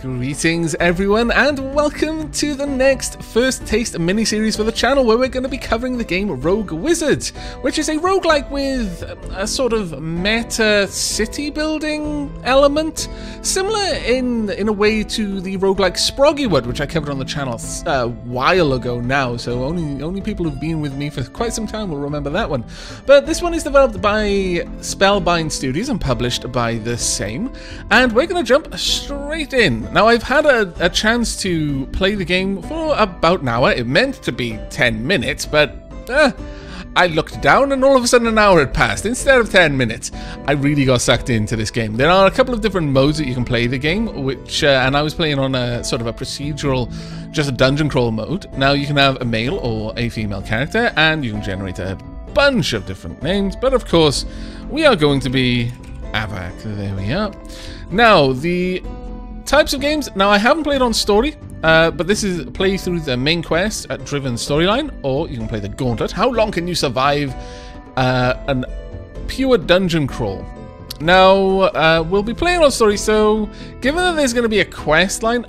Greetings, everyone, and welcome to the next First Taste mini-series for the channel, where we're going to be covering the game Rogue Wizard, which is a roguelike with a sort of meta city-building element, similar in in a way to the roguelike Sproggiwood, which I covered on the channel uh, a while ago now, so only, only people who've been with me for quite some time will remember that one. But this one is developed by Spellbind Studios and published by the same, and we're going to jump straight in. Now, I've had a, a, chance to play the game for about an hour. It meant to be 10 minutes, but uh, I looked down and all of a sudden an hour had passed instead of 10 minutes. I really got sucked into this game. There are a couple of different modes that you can play the game, which, uh, and I was playing on a sort of a procedural, just a dungeon crawl mode. Now, you can have a male or a female character, and you can generate a bunch of different names, but of course, we are going to be Aavak. There we are. Now, the Types of games. Now, I haven't played on story, uh, but this is play through the main quest at driven storyline, or you can play the gauntlet. How long can you survive uh, an pure dungeon crawl? Now, uh, we'll be playing on story, so given that there's going to be a quest line,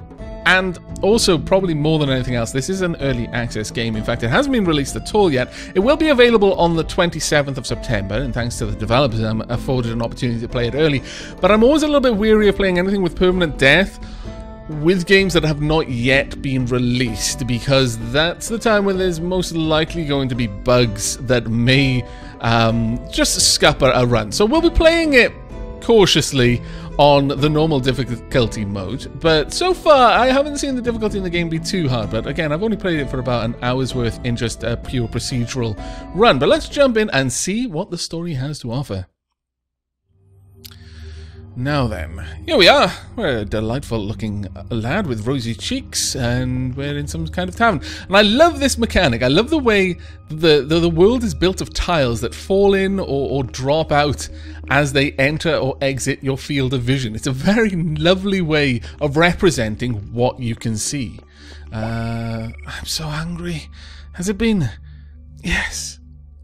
and also, probably more than anything else, this is an early access game. In fact, it hasn't been released at all yet. It will be available on the 27th of September, and thanks to the developers, I'm afforded an opportunity to play it early. But I'm always a little bit weary of playing anything with permanent death with games that have not yet been released, because that's the time when there's most likely going to be bugs that may um, just scupper a run. So we'll be playing it cautiously on the normal difficulty mode. But so far, I haven't seen the difficulty in the game be too hard. But again, I've only played it for about an hour's worth in just a pure procedural run. But let's jump in and see what the story has to offer. Now then, here we are. We're a delightful looking lad with rosy cheeks, and we're in some kind of tavern. And I love this mechanic. I love the way the, the, the world is built of tiles that fall in or, or drop out as they enter or exit your field of vision. It's a very lovely way of representing what you can see. Uh, I'm so hungry. Has it been? Yes.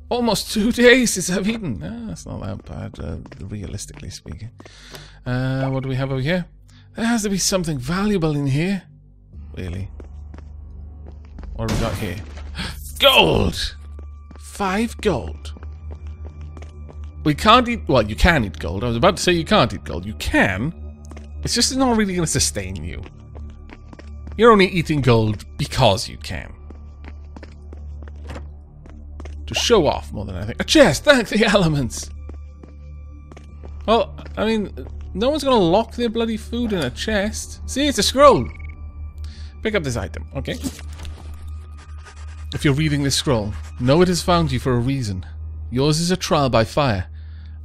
Almost two days since I've eaten. Ah, that's not that bad, uh, realistically speaking. Uh, what do we have over here? There has to be something valuable in here. Really? What have we got here? Gold! Five gold. We can't eat... Well, you can eat gold. I was about to say you can't eat gold. You can. It's just not really going to sustain you. You're only eating gold because you can to show off more than anything. A chest! Thank the elements! Well, I mean, no one's gonna lock their bloody food in a chest. See, it's a scroll! Pick up this item, okay? If you're reading this scroll, know it has found you for a reason. Yours is a trial by fire.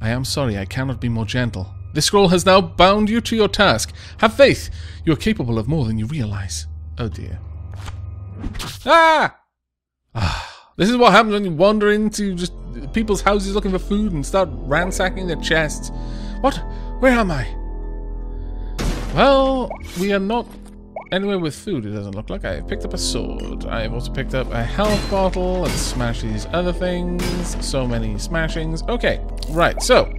I am sorry, I cannot be more gentle. This scroll has now bound you to your task. Have faith. You are capable of more than you realize. Oh dear. Ah! Ah. This is what happens when you wander into just people's houses looking for food and start ransacking their chests. What? Where am I? Well, we are not anywhere with food, it doesn't look like. I picked up a sword. I've also picked up a health bottle. Let's smash these other things. So many smashings. Okay, right, so...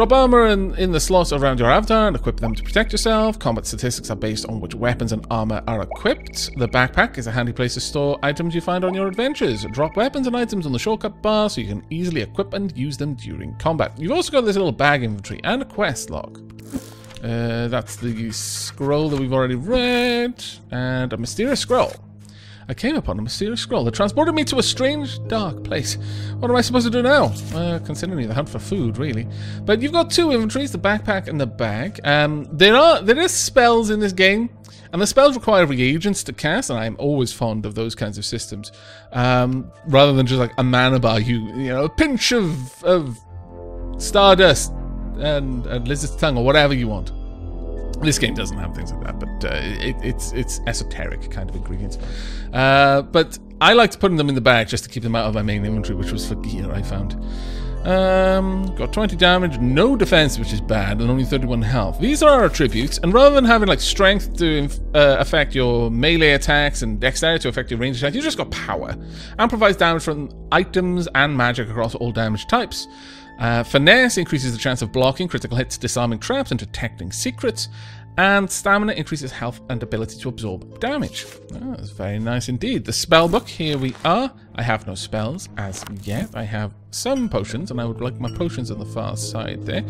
Drop armor in, in the slots around your avatar and equip them to protect yourself. Combat statistics are based on which weapons and armor are equipped. The backpack is a handy place to store items you find on your adventures. Drop weapons and items on the shortcut bar so you can easily equip and use them during combat. You've also got this little bag inventory and a quest log. Uh, that's the scroll that we've already read, and a mysterious scroll. I came upon a mysterious scroll that transported me to a strange, dark place. What am I supposed to do now? Uh, considering the hunt for food, really. But you've got two inventories, the backpack and the bag. Um, there are there is spells in this game, and the spells require reagents to cast, and I'm always fond of those kinds of systems. Um, rather than just like a mana bar, you you know, a pinch of of stardust and, and lizard's tongue or whatever you want. This game doesn't have things like that, but uh, it, it's it's esoteric kind of ingredients. Uh, but I liked putting them in the bag just to keep them out of my main inventory, which was for gear I found. Um, got 20 damage, no defense, which is bad, and only 31 health. These are our attributes, and rather than having like strength to uh, affect your melee attacks and dexterity to affect your range attacks, you just got power, and provides damage from items and magic across all damage types. Uh, finesse increases the chance of blocking critical hits, disarming traps, and detecting secrets. And stamina increases health and ability to absorb damage. Oh, that's very nice indeed. The spell book, here we are. I have no spells as yet. I have some potions, and I would like my potions on the far side there.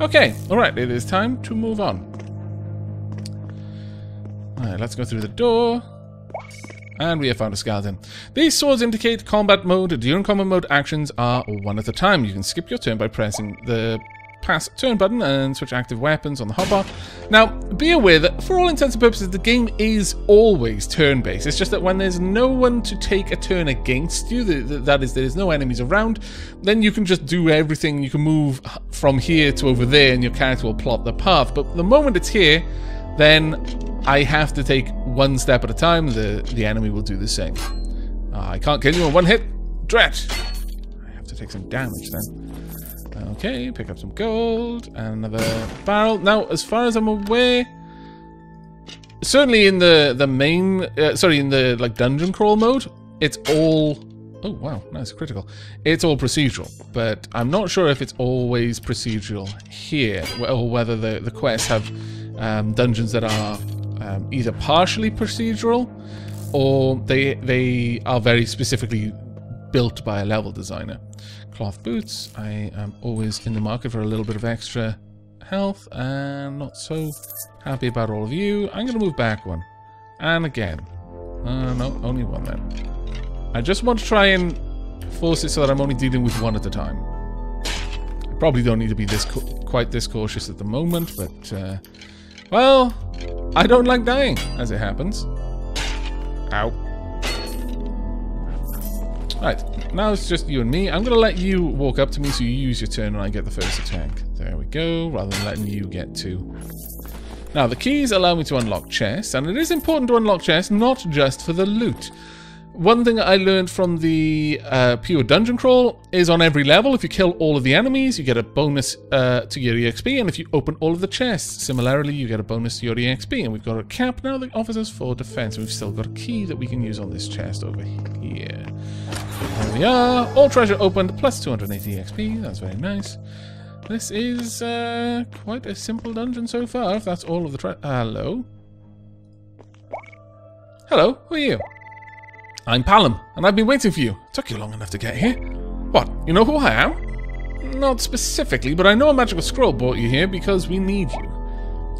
Okay, alright, it is time to move on. Alright, let's go through the door. And we have found a skeleton. These swords indicate combat mode. During combat mode, actions are one at a time. You can skip your turn by pressing the pass turn button and switch active weapons on the hotbar. Now, be aware that for all intents and purposes, the game is always turn-based. It's just that when there's no one to take a turn against you, that is, there's no enemies around, then you can just do everything. You can move from here to over there and your character will plot the path. But the moment it's here, then I have to take one step at a time. The, the enemy will do the same. Uh, I can't kill you in one hit. Drat! I have to take some damage then. Okay, pick up some gold and another barrel. Now, as far as I'm aware, certainly in the the main, uh, sorry, in the like dungeon crawl mode, it's all. Oh wow, nice critical. It's all procedural, but I'm not sure if it's always procedural here, or whether the the quests have um, dungeons that are um, either partially procedural, or they they are very specifically built by a level designer cloth boots. I am always in the market for a little bit of extra health and not so happy about all of you. I'm going to move back one. And again. Uh, no, only one then. I just want to try and force it so that I'm only dealing with one at a time. I probably don't need to be this quite this cautious at the moment, but, uh, well, I don't like dying, as it happens. Ow. Right, now it's just you and me. I'm going to let you walk up to me so you use your turn and I get the first attack. There we go, rather than letting you get two. Now, the keys allow me to unlock chests, and it is important to unlock chests, not just for the loot. One thing I learned from the uh, pure dungeon crawl is on every level, if you kill all of the enemies, you get a bonus uh, to your EXP, and if you open all of the chests, similarly, you get a bonus to your EXP. And we've got a cap now that offers us 4 defense, we've still got a key that we can use on this chest over here. There we are. All treasure opened, plus 280 XP. That's very nice. This is uh, quite a simple dungeon so far, if that's all of the treasure. Hello? Hello, who are you? I'm Palom, and I've been waiting for you. took you long enough to get here. What, you know who I am? Not specifically, but I know a magical scroll brought you here because we need you.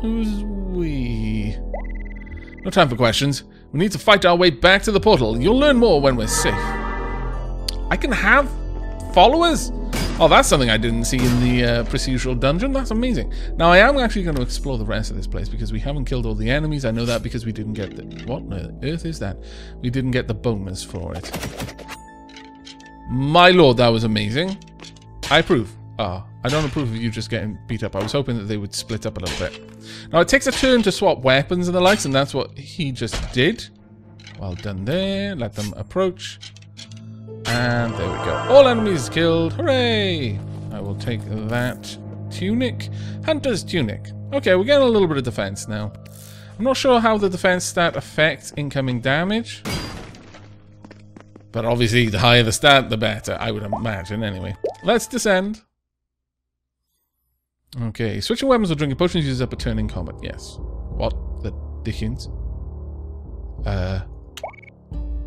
Who's we? No time for questions. We need to fight our way back to the portal. You'll learn more when we're safe. I can have followers? Oh, that's something I didn't see in the uh, procedural dungeon. That's amazing. Now, I am actually going to explore the rest of this place because we haven't killed all the enemies. I know that because we didn't get the... What on earth is that? We didn't get the bonus for it. My lord, that was amazing. I approve. Ah, oh, I don't approve of you just getting beat up. I was hoping that they would split up a little bit. Now, it takes a turn to swap weapons and the likes, and that's what he just did. Well done there. Let them approach. And there we go. All enemies killed. Hooray! I will take that tunic. Hunter's tunic. Okay, we're getting a little bit of defense now. I'm not sure how the defense stat affects incoming damage. But obviously, the higher the stat, the better, I would imagine, anyway. Let's descend. Okay, switching weapons or drinking potions uses up a turn in combat. Yes. What the dickens? Uh.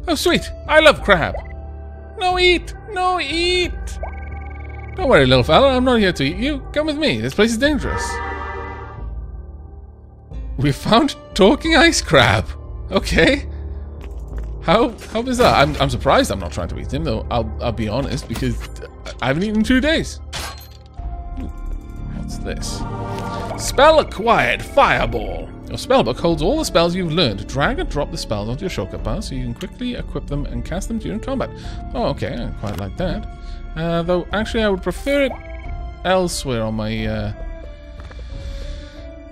Oh, sweet! I love crab! No eat! No eat! Don't worry, little fella. I'm not here to eat you. Come with me. This place is dangerous. We found talking ice crab. Okay. How how bizarre. I'm I'm surprised I'm not trying to eat him though. I'll I'll be honest because I haven't eaten in two days. What's this? Spell acquired. Fireball. Your spellbook holds all the spells you've learned. Drag and drop the spells onto your shortcut bar so you can quickly equip them and cast them during combat. Oh, okay, I quite like that. Uh, though, actually, I would prefer it elsewhere on my... Uh,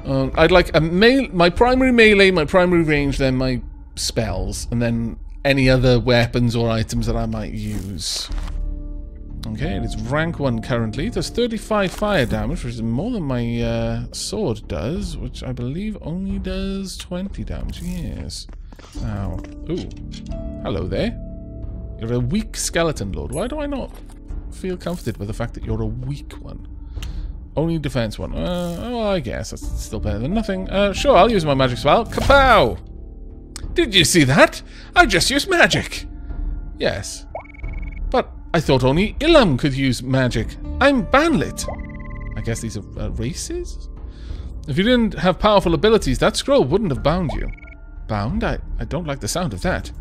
uh, I'd like a my primary melee, my primary range, then my spells, and then any other weapons or items that I might use. Okay, it is rank 1 currently. It does 35 fire damage, which is more than my uh, sword does, which I believe only does 20 damage. Yes. Now, ooh. Hello there. You're a weak skeleton lord. Why do I not feel comforted with the fact that you're a weak one? Only defense one. Uh, oh, I guess that's still better than nothing. Uh, sure, I'll use my magic spell. Kapow! Did you see that? I just used magic. Yes. I thought only Ilum could use magic. I'm Banlit. I guess these are uh, races? If you didn't have powerful abilities, that scroll wouldn't have bound you. Bound? I, I don't like the sound of that.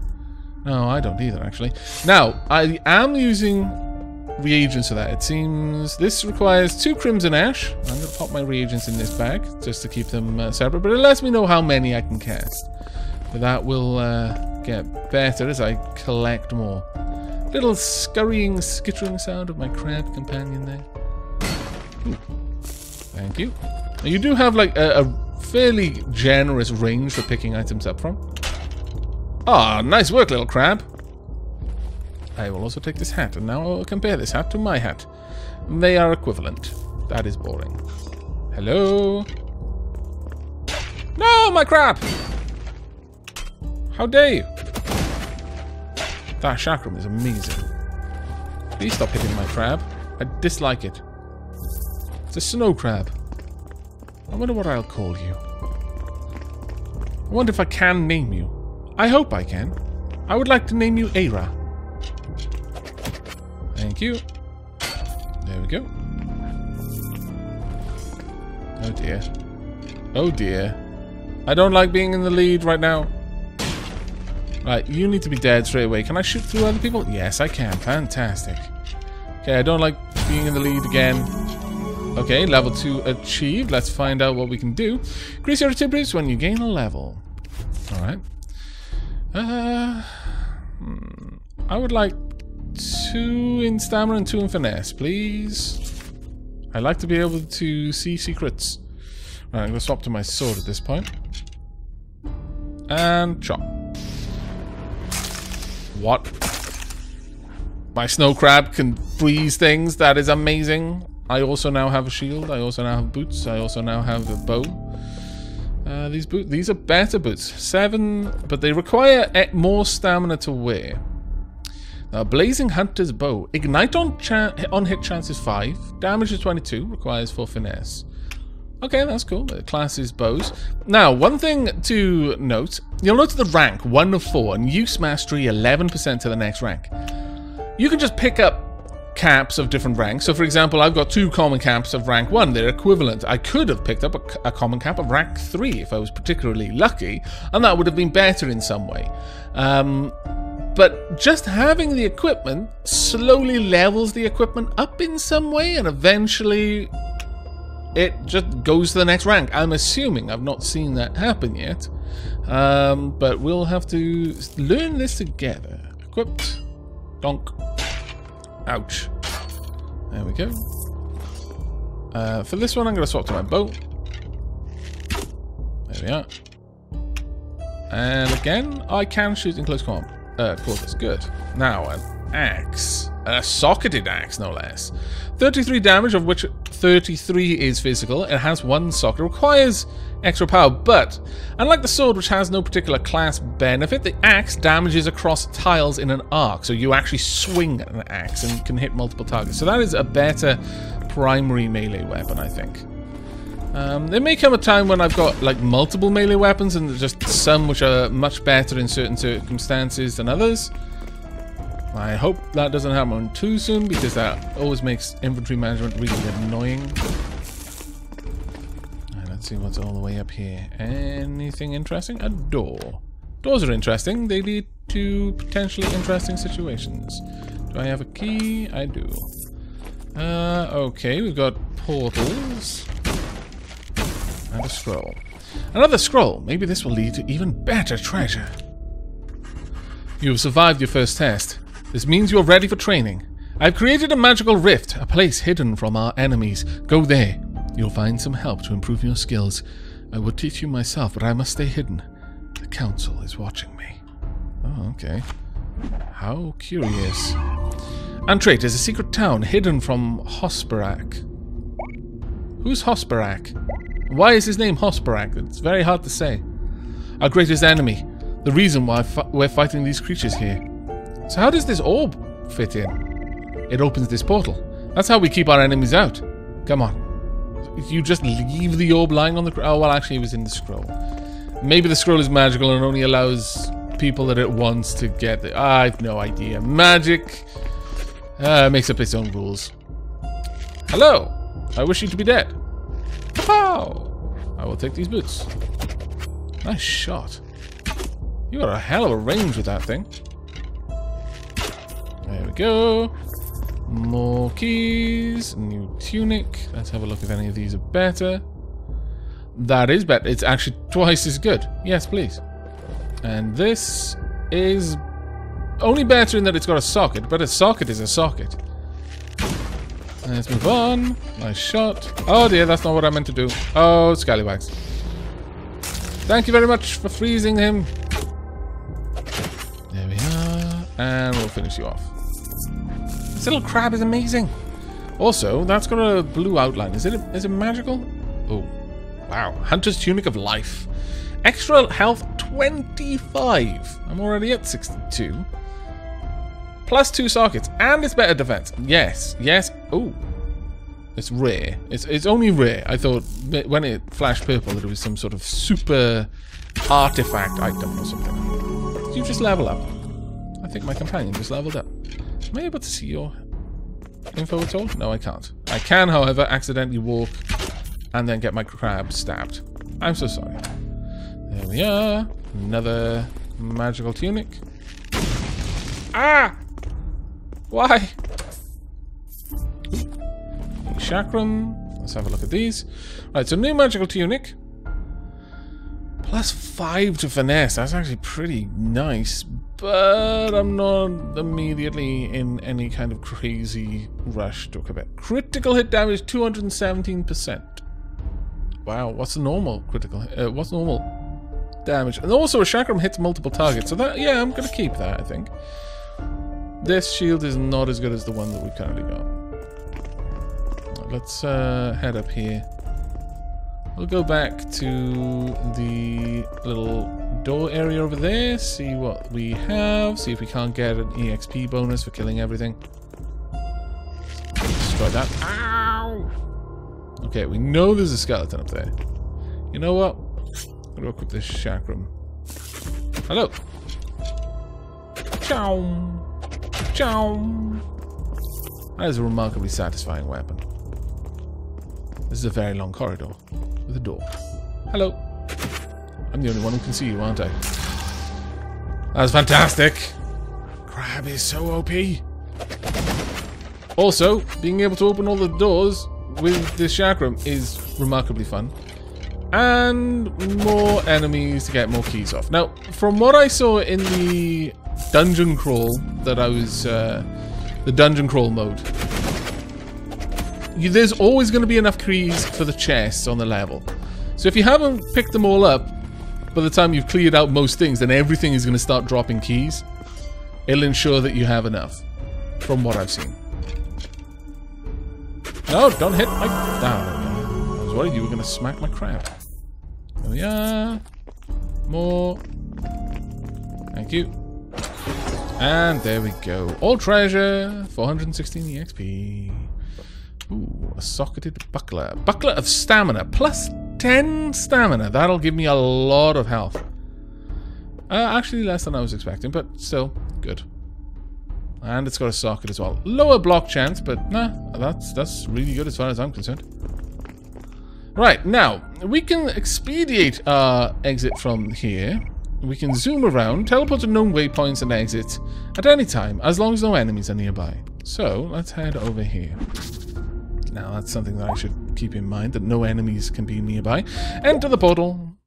No, I don't either, actually. Now, I am using reagents for that. It seems this requires two Crimson Ash. I'm going to pop my reagents in this bag just to keep them uh, separate, but it lets me know how many I can cast. But that will uh, get better as I collect more. Little scurrying, skittering sound of my crab companion there. Ooh. Thank you. Now you do have like a, a fairly generous range for picking items up from. Ah, nice work, little crab. I will also take this hat, and now I'll compare this hat to my hat. They are equivalent. That is boring. Hello? No, my crap! How dare you? That chakram is amazing. Please stop hitting my crab. I dislike it. It's a snow crab. I wonder what I'll call you. I wonder if I can name you. I hope I can. I would like to name you Aira. Thank you. There we go. Oh dear. Oh dear. I don't like being in the lead right now. Right, you need to be dead straight away. Can I shoot through other people? Yes, I can. Fantastic. Okay, I don't like being in the lead again. Okay, level 2 achieved. Let's find out what we can do. Increase your activities when you gain a level. Alright. Uh, hmm, I would like two in stamina and two in finesse, please. I'd like to be able to see secrets. Right, I'm going to swap to my sword at this point. And chop. What? My snow crab can freeze things. That is amazing. I also now have a shield. I also now have boots. I also now have a bow. Uh, these boots, these are better boots. Seven, but they require more stamina to wear. Now, Blazing Hunter's Bow. Ignite on, on hit chance is 5. Damage is 22. Requires 4 finesse. Okay, that's cool. Class is bows. Now, one thing to note. You'll note the rank, 1 of 4, and use mastery 11% to the next rank. You can just pick up caps of different ranks. So, for example, I've got two common caps of rank 1. They're equivalent. I could have picked up a, a, common cap of rank 3 if I was particularly lucky, and that would have been better in some way. Um, but just having the equipment slowly levels the equipment up in some way, and eventually it just goes to the next rank. I'm assuming I've not seen that happen yet, um, but we'll have to learn this together. Equipped, donk, ouch. There we go. Uh, for this one, I'm going to swap to my bow. There we are. And again, I can shoot in close combat. Uh, quarters, good. Now, an axe. A socketed axe, no less. 33 damage, of which 33 is physical. It has one socket. It requires extra power, but unlike the sword, which has no particular class benefit, the axe damages across tiles in an arc. So you actually swing an axe and can hit multiple targets. So that is a better primary melee weapon, I think. Um, there may come a time when I've got like multiple melee weapons and just some which are much better in certain circumstances than others. I hope that doesn't happen too soon because that always makes inventory management really annoying. Right, let's see what's all the way up here. Anything interesting? A door. Doors are interesting. They lead to potentially interesting situations. Do I have a key? I do. Uh, okay, we've got portals. And a scroll. Another scroll. Maybe this will lead to even better treasure. You have survived your first test. This means you are ready for training. I've created a magical rift, a place hidden from our enemies. Go there. You'll find some help to improve your skills. I would teach you myself, but I must stay hidden. The council is watching me. Oh, okay. How curious. Antrait is a secret town hidden from Hosperak. Who's Hosperak? Why is his name Hosperak? It's very hard to say. Our greatest enemy. The reason why we're fighting these creatures here. So how does this orb fit in? It opens this portal. That's how we keep our enemies out. Come on. You just leave the orb lying on the... Oh, well, actually, it was in the scroll. Maybe the scroll is magical and only allows people that it wants to get it. I have no idea. Magic uh, makes up its own rules. Hello. I wish you to be dead. Oh, I will take these boots. Nice shot. You got a hell of a range with that thing. Go. More keys. New tunic. Let's have a look if any of these are better. That is better. It's actually twice as good. Yes, please. And this is only better in that it's got a socket, but a socket is a socket. Let's move on. Nice shot. Oh dear, that's not what I meant to do. Oh, scallywags. Thank you very much for freezing him. There we are. And we'll finish you off. This little crab is amazing. Also, that's got a blue outline. Is it, is it magical? Oh, wow. Hunter's Tunic of Life. Extra health 25. I'm already at 62. Plus two sockets. And it's better defense. Yes. Yes. Oh. It's rare. It's, it's only rare. I thought when it flashed purple that it was some sort of super artifact item or something. Did you just level up? I think my companion just leveled up. Am I able to see your info at all? No, I can't. I can, however, accidentally walk and then get my crab stabbed. I'm so sorry. There we are. Another magical tunic. Ah! Why? Chakram. Let's have a look at these. Right, so new magical tunic. Plus five to finesse. That's actually pretty nice. But I'm not immediately in any kind of crazy rush to equip it. Critical hit damage 217%. Wow, what's normal critical uh, what's normal damage? And also a chakram hits multiple targets. So that yeah, I'm gonna keep that, I think. This shield is not as good as the one that we've currently got. Let's uh, head up here. We'll go back to the little door area over there, see what we have, see if we can't get an EXP bonus for killing everything. Destroy that. Ow! Okay, we know there's a skeleton up there. You know what? I'm gonna equip this chakram. Hello! Ciao! Ciao! That is a remarkably satisfying weapon. This is a very long corridor with a door. Hello. I'm the only one who can see you, aren't I? That's fantastic. Crab is so OP. Also, being able to open all the doors with this chakram is remarkably fun. And more enemies to get more keys off. Now, from what I saw in the dungeon crawl that I was... Uh, the dungeon crawl mode, you, there's always going to be enough keys for the chests on the level. So if you haven't picked them all up, by the time you've cleared out most things, then everything is going to start dropping keys. It'll ensure that you have enough, from what I've seen. No, don't hit my... Oh, I was worried you were going to smack my crab. There we are. More. Thank you. And there we go. All treasure. 416 EXP. Ooh, a socketed buckler. Buckler of stamina. Plus 10 stamina. That'll give me a lot of health. Uh, actually less than I was expecting, but still good. And it's got a socket as well. Lower block chance, but nah, that's that's really good as far as I'm concerned. Right, now, we can expedite our exit from here. We can zoom around, teleport to known waypoints and exit at any time, as long as no enemies are nearby. So, let's head over here. Now, that's something that I should keep in mind, that no enemies can be nearby. Enter the portal.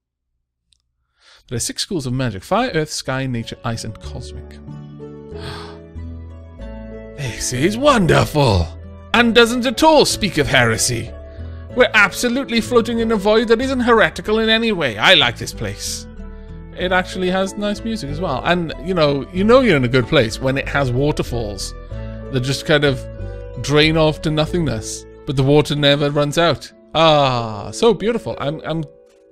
There are six schools of magic. Fire, earth, sky, nature, ice, and cosmic. this is wonderful! And doesn't at all speak of heresy. We're absolutely floating in a void that isn't heretical in any way. I like this place. It actually has nice music as well. And, you know, you know you're in a good place when it has waterfalls that just kind of drain off to nothingness but the water never runs out. Ah, so beautiful. I'm, I'm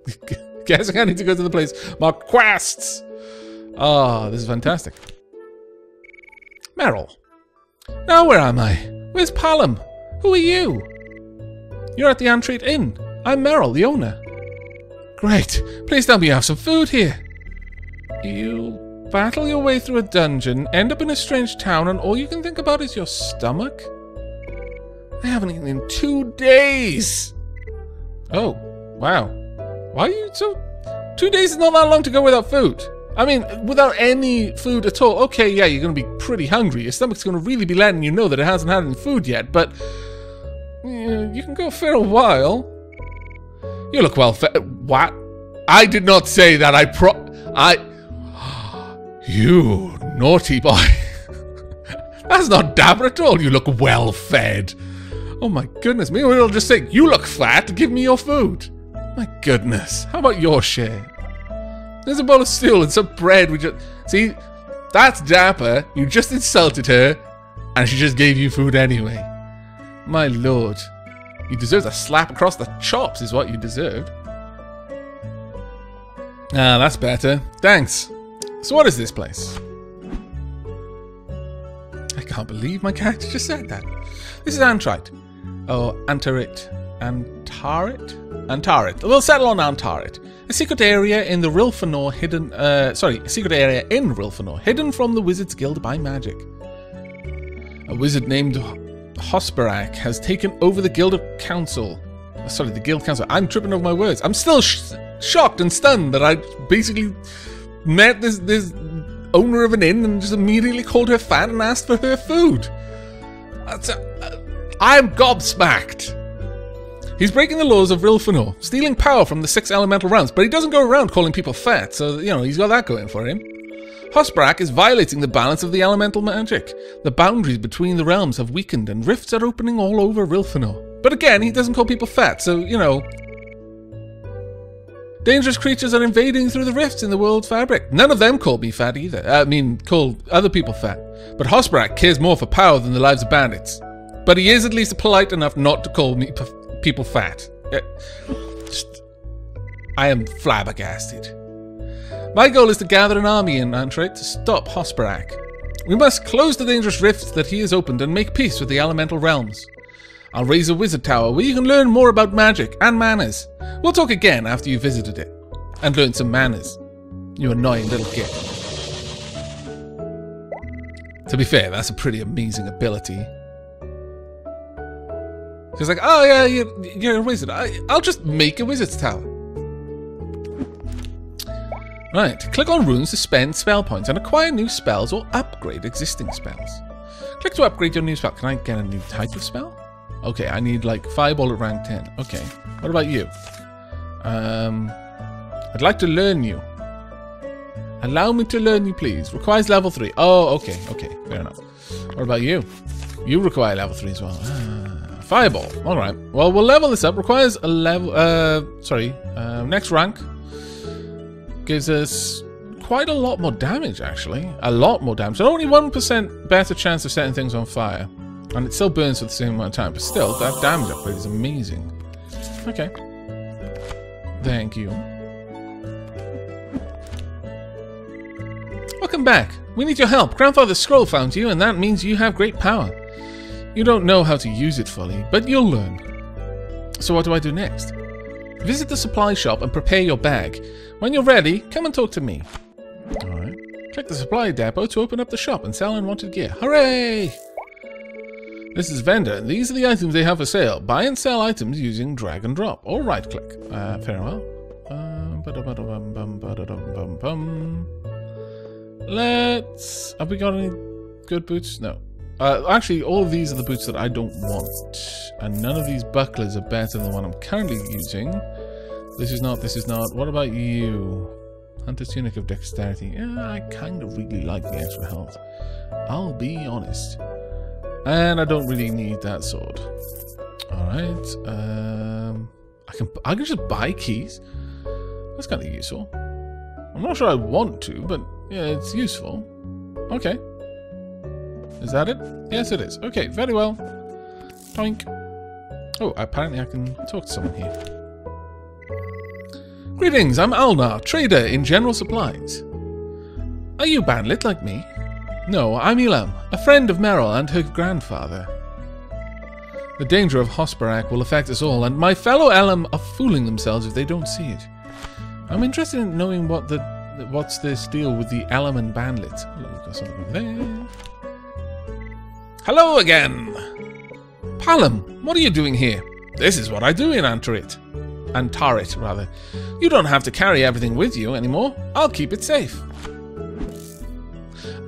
guessing I need to go to the place marked quests. Ah, this is fantastic. Merrill. Now where am I? Where's Palom? Who are you? You're at the Antreat Inn. I'm Merrill, the owner. Great. Please tell me you have some food here. You battle your way through a dungeon, end up in a strange town, and all you can think about is your stomach? I haven't eaten in two days. Oh, wow. Why are you so... Two days is not that long to go without food. I mean, without any food at all. Okay, yeah, you're going to be pretty hungry. Your stomach's going to really be letting you know that it hasn't had any food yet, but... Yeah, you can go for a while. You look well fed. What? I did not say that. I pro... I... You naughty boy. That's not dapper at all. You look well fed. Oh my goodness. Maybe it'll just say, you look fat. Give me your food. My goodness. How about your share? There's a bowl of stew and some bread. We just... See, that's dapper. You just insulted her. And she just gave you food anyway. My lord. You deserve a slap across the chops is what you deserved. Ah, that's better. Thanks. So what is this place? I can't believe my character just said that. This is Antrite. Oh, Antarit. Antarit? Antarit. We'll settle on Antarit. A secret area in the Rilfanor hidden, uh, sorry, a secret area in Rilfanor, hidden from the Wizards Guild by magic. A wizard named Hosperak has taken over the Guild of Council. Uh, sorry, the Guild Council. I'm tripping over my words. I'm still sh shocked and stunned that I basically met this this owner of an inn and just immediately called her fat and asked for her food. that's Uh, I'm gobsmacked. He's breaking the laws of Rilfanor, stealing power from the six elemental realms, but he doesn't go around calling people fat, so, you know, he's got that going for him. Hosbrak is violating the balance of the elemental magic. The boundaries between the realms have weakened and rifts are opening all over Rilfanor. But again, he doesn't call people fat, so, you know, Dangerous creatures are invading through the rifts in the world's fabric. None of them call me fat either. I mean, call other people fat. But Hosbrak cares more for power than the lives of bandits. But he is at least polite enough not to call me people fat. Uh, I am flabbergasted. My goal is to gather an army in Antrait to stop Hosbrak. We must close the dangerous rifts that he has opened and make peace with the elemental realms. I'll raise a wizard tower where you can learn more about magic and manners. We'll talk again after you've visited it and learned some manners. You annoying little git. To be fair, that's a pretty amazing ability. She's like, oh yeah, you're, a wizard. I, I'll just make a wizard's tower. Right, click on runes to spend spell points and acquire new spells or upgrade existing spells. Click to upgrade your new spell. Can I get a new type of spell? Okay, I need like fireball at rank 10. Okay, what about you? Um, I'd like to learn you. Allow me to learn you, please. Requires level 3. Oh, okay, okay, fair enough. What about you? You require level 3 as well. Ah, fireball. Alright. Well, we'll level this up. Requires a level... Uh, sorry. Uh, next rank. Gives us quite a lot more damage, actually. A lot more damage. So only 1% better chance of setting things on fire. And it still burns for the same amount of time. But still, that damage upgrade is amazing. Okay. Thank you. Welcome back. We need your help. Grandfather's scroll found you, and that means you have great power. You don't know how to use it fully, but you'll learn. So what do I do next? Visit the supply shop and prepare your bag. When you're ready, come and talk to me. Alright. Click the supply depot to open up the shop and sell unwanted gear. Hooray! This is vendor. And these are the items they have for sale. Buy and sell items using drag and drop or right click. Uh, farewell. Let's... Have we got any good boots? No. Uh, actually, all of these are the boots that I don't want. And none of these bucklers are better than the one I'm currently using. This is not, this is not. What about you? Hunter's Tunic of Dexterity. Yeah, I kind of really like the extra health. I'll be honest. And I don't really need that sword. Alright. Um, I can I can just buy keys. That's kind of useful. I'm not sure I want to, but yeah, it's useful. Okay. Is that it? Yes, it is. Okay, very well. Doink. Oh, apparently I can talk to someone here. Greetings, I'm Alnar, trader in general supplies. Are you Banlit like me? No, I'm Elam, a friend of Meryl and her grandfather. The danger of Hosperak will affect us all, and my fellow Elam are fooling themselves if they don't see it. I'm interested in knowing what the what's this deal with the Elam and Banlit. We've got something there. Hello again! Palom, what are you doing here? This is what I do in Antarit. Antarit, rather. You don't have to carry everything with you anymore. I'll keep it safe.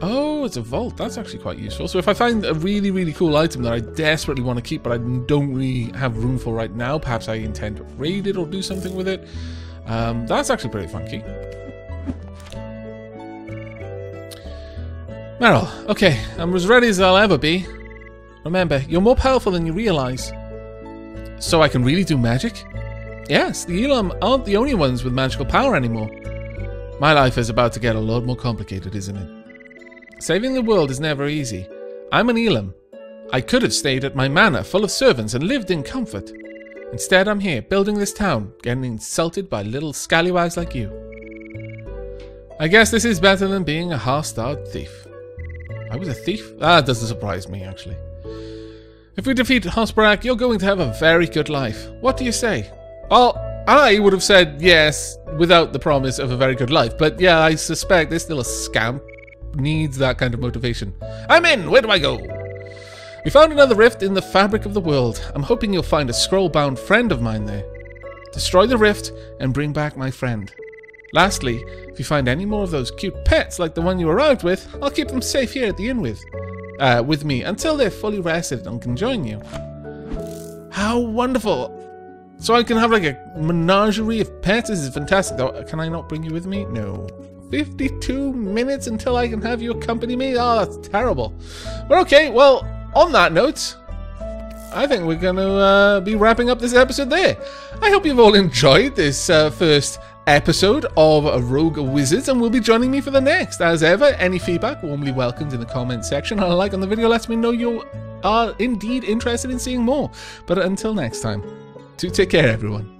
Oh, it's a vault. That's actually quite useful. So if I find a really, really cool item that I desperately want to keep, but I don't really have room for right now, perhaps I intend to raid it or do something with it. Um, that's actually pretty funky. Meryl, okay, I'm as ready as I'll ever be. Remember, you're more powerful than you realize. So I can really do magic? Yes, the Elam aren't the only ones with magical power anymore. My life is about to get a lot more complicated, isn't it? Saving the world is never easy. I'm an Elam. I could have stayed at my manor full of servants and lived in comfort. Instead, I'm here, building this town, getting insulted by little scallywags like you. I guess this is better than being a half-starved thief. I was a thief? That doesn't surprise me, actually. If we defeat Hosperak, you're going to have a very good life. What do you say? Well, I would have said yes without the promise of a very good life, but yeah, I suspect this little a scamp needs that kind of motivation. I'm in! Where do I go? We found another rift in the fabric of the world. I'm hoping you'll find a scroll-bound friend of mine there. Destroy the rift and bring back my friend. Lastly, if you find any more of those cute pets like the one you arrived with, I'll keep them safe here at the inn with, uh, with me until they're fully rested and can join you. How wonderful! So I can have like a menagerie of pets? This is fantastic. Can I not bring you with me? No. 52 minutes until I can have you accompany me? Oh, that's terrible. But okay, well, on that note, I think we're going to uh, be wrapping up this episode there. I hope you've all enjoyed this uh, first episode of Rogue Wizards and will be joining me for the next. As ever, any feedback warmly welcomed in the comments section. And a like on the video lets me know you are indeed interested in seeing more. But until next time, do take care, everyone.